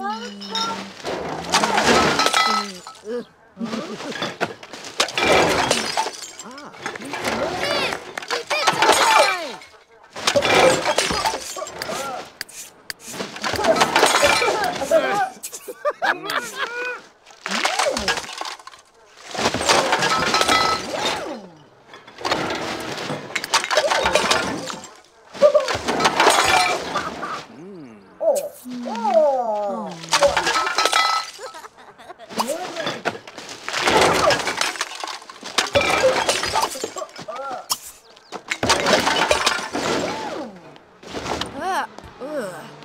Uh, ugh.